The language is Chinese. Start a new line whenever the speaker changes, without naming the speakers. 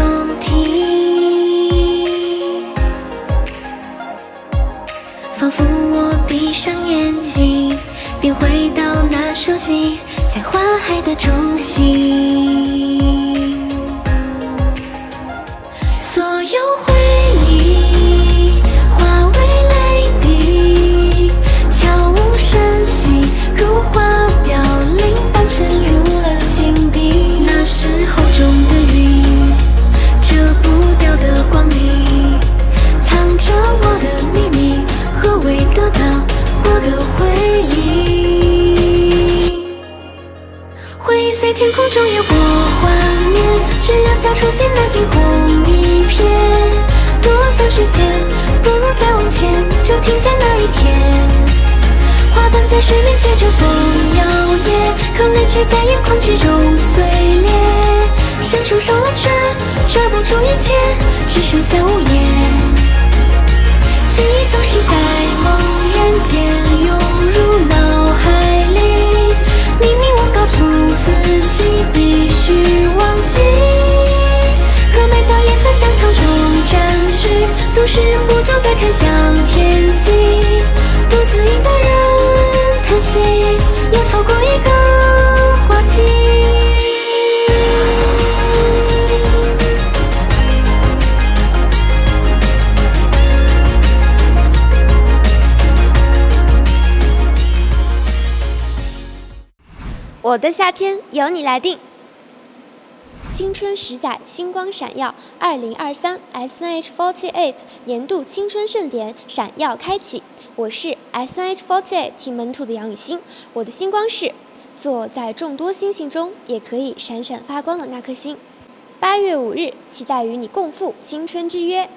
动听，仿佛我闭上眼睛，便回到那熟悉在花海的中心，得到我的回忆。回忆随天空中烟火幻灭，只留下初见那惊鸿一瞥。多想时间，不如再往前，就停在那一天。花瓣在水面随着风摇曳，可泪却在眼眶之中碎裂。伸出手了却抓不住一切，只剩下午夜。我的
夏天由你来定。青春十载，星光闪耀。二零二三 S N H forty eight 年度青春盛典闪耀开启。我是 S N H forty eight 体门徒的杨雨欣。我的星光是坐在众多星星中也可以闪闪发光的那颗星。八月五日，期待与你共赴青春之约。